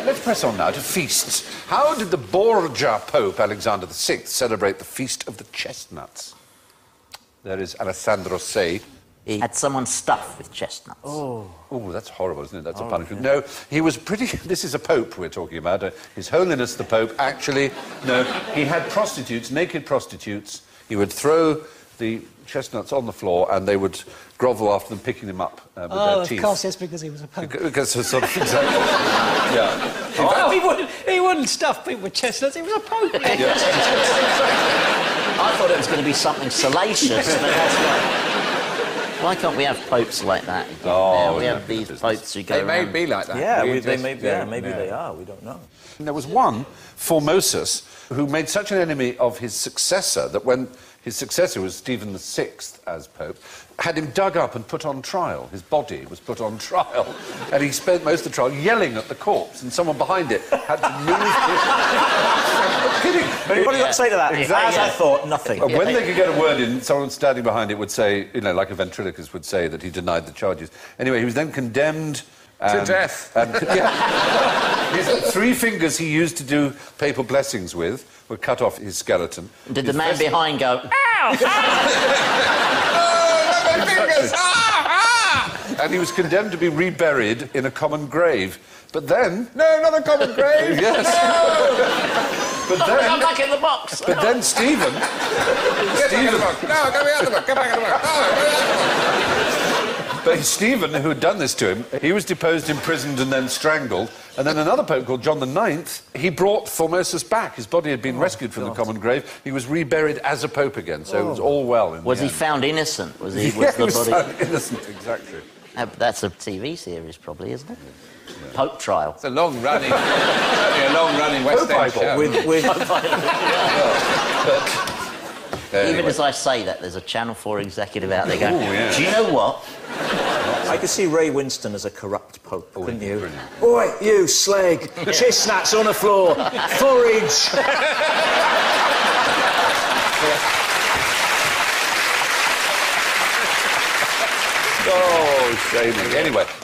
Let's press on now to feasts. How did the Borgia Pope Alexander VI celebrate the Feast of the Chestnuts? There is Alessandro Say. He had someone stuffed with chestnuts. Oh, that's horrible, isn't it? That's a punishment. No, he was pretty. This is a pope we're talking about. Uh, His Holiness the Pope. Actually, no, he had prostitutes, naked prostitutes. He would throw the chestnuts on the floor, and they would grovel after them, picking them up uh, with Oh, their teeth. of course, it's because he was a pope. Because it's sort of exactly. yeah. Oh, he, wouldn't, he wouldn't stuff people with chestnuts. He was a pope. I thought it was going to be something salacious, but that's not. Why can't we have popes like that again? Oh, now? We have these business. popes who go They may around- be like that. Yeah, We we, they just- may, yeah, maybe they are. We don't know. And there was one, Formosus, who made such an enemy of his successor that when his successor was Stephen VI as Pope, had him dug up and put on trial. His body was put on trial. And he spent most of the trial yelling at the corpse, and someone behind it had to move his... I'm kidding. What do you got to say to that? Exactly. As I thought, nothing. When they could get a word in, someone standing behind it would say, you know, like a ventriloquist would say that he denied the charges. Anyway, he was then condemned. And- death. And, yeah. His three fingers he used to do papal blessings with were cut off his skeleton. Did the man behind go, ow! Oh, not my fingers! Ah, ah! And he was condemned to be reburied in a common grave. But then... No, not a common grave. Yes. No! but I'm then... back in the box? But then Stephen... Stephen... No, get me out of the box! Get back in the book. No, get me out of the book. But Stephen, who had done this to him, he was deposed, imprisoned, and then strangled. And then another pope called John IX, he brought Formosus back. His body had been oh, rescued from the common grave. He was reburied as a pope again, so it was oh. all well. In Was the he end. found innocent? Was he? Was Yeah, the he was body? found innocent, exactly. That's a TV series, probably, isn't it? Pope trial. It's a long running, a long running West End Bible. show. With, with, Even Anyway. as I say that, there's a Channel 4 executive out there going, Ooh, yeah. Do you know what? I could see Ray Winstone as a corrupt pope, oh, couldn't you? brilliant. Oi, you slag! Chestnuts on the floor! Forage! Oh, shaming. Anyway,